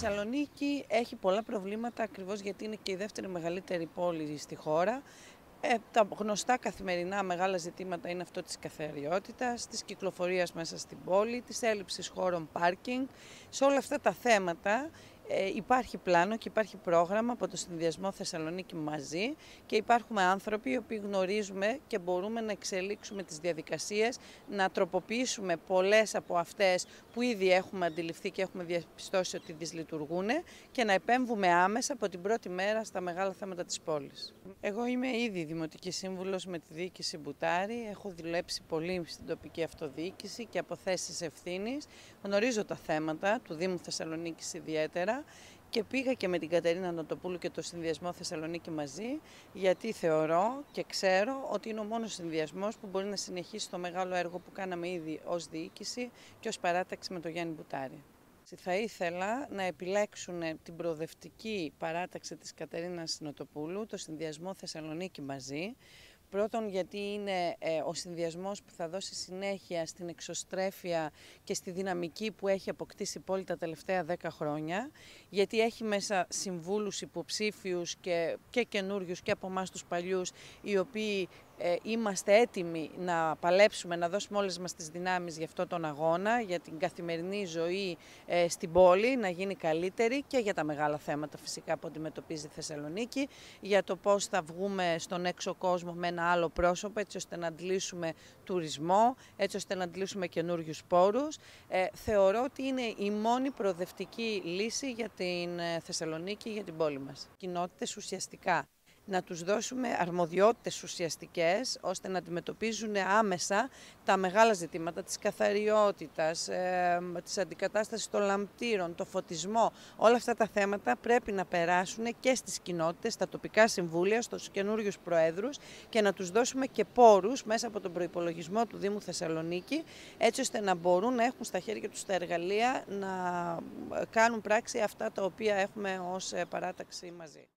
Θεσσαλονίκη έχει πολλά προβλήματα ακριβώς γιατί είναι και η δεύτερη μεγαλύτερη πόλη στη χώρα. Ε, τα γνωστά καθημερινά μεγάλα ζητήματα είναι αυτό της καθαριότητας, της κυκλοφορίας μέσα στην πόλη, της έλλειψης χώρων πάρκινγκ. Σε όλα αυτά τα θέματα ε, υπάρχει πλάνο και υπάρχει πρόγραμμα από το Συνδυασμό Θεσσαλονίκη μαζί και υπάρχουν άνθρωποι οι οποίοι γνωρίζουμε και μπορούμε να εξελίξουμε τις διαδικασίες, να τροποποιήσουμε πολλές από αυτές που ήδη έχουμε αντιληφθεί και έχουμε διαπιστώσει ότι δυσλειτουργούν και να επέμβουμε άμεσα από την πρώτη μέρα στα μεγάλα θέματα της πόλης. Εγώ είμαι ήδη Δημοτική Σύμβουλος με τη Διοίκηση Μπουτάρη, έχω δουλέψει πολύ στην τοπική αυτοδιοίκηση και από θέσεις ευθύνης. Γνωρίζω τα θέματα του Δήμου Θεσσαλονίκης ιδιαίτερα και πήγα και με την Κατερίνα Νοτοπούλου και το Συνδυασμό Θεσσαλονίκη μαζί, γιατί θεωρώ και ξέρω ότι είναι ο μόνος συνδυασμός που μπορεί να συνεχίσει το μεγάλο έργο που κάναμε ήδη ως διοίκηση και ως παράταξη με τον Γιάννη Μπουτάρη. Θα ήθελα να επιλέξουν την προοδευτική παράταξη της Κατερίνας Νοτοπούλου, το Συνδυασμό Θεσσαλονίκη μαζί, Πρώτον γιατί είναι ε, ο συνδυασμός που θα δώσει συνέχεια στην εξωστρέφεια και στη δυναμική που έχει αποκτήσει η πόλη τα τελευταία δέκα χρόνια, γιατί έχει μέσα συμβούλους υποψήφιους και, και καινούριους και από εμάς τους παλιούς, οι οποίοι ε, είμαστε έτοιμοι να παλέψουμε, να δώσουμε όλες μας τις δυνάμεις για αυτό τον αγώνα, για την καθημερινή ζωή ε, στην πόλη, να γίνει καλύτερη και για τα μεγάλα θέματα φυσικά που αντιμετωπίζει η Θεσσαλονίκη, για το πώς θα βγούμε στον έξω κόσμο με ένα άλλο πρόσωπο, έτσι ώστε να αντλήσουμε τουρισμό, έτσι ώστε να αντλήσουμε καινούριους πόρους. Ε, θεωρώ ότι είναι η μόνη προοδευτική λύση για την ε, Θεσσαλονίκη, για την πόλη μας. Κοινότητες ουσιαστικά να τους δώσουμε αρμοδιότητες ουσιαστικές ώστε να αντιμετωπίζουν άμεσα τα μεγάλα ζητήματα της καθαριότητας, ε, της αντικατάστασης των λαμπτήρων, το φωτισμό. Όλα αυτά τα θέματα πρέπει να περάσουν και στις κοινότητες, στα τοπικά συμβούλια, στους καινούριους προέδρους και να τους δώσουμε και πόρους μέσα από τον προϋπολογισμό του Δήμου Θεσσαλονίκη έτσι ώστε να μπορούν να έχουν στα χέρια τους τα εργαλεία να κάνουν πράξη αυτά τα οποία έχουμε ως παράταξη μαζί.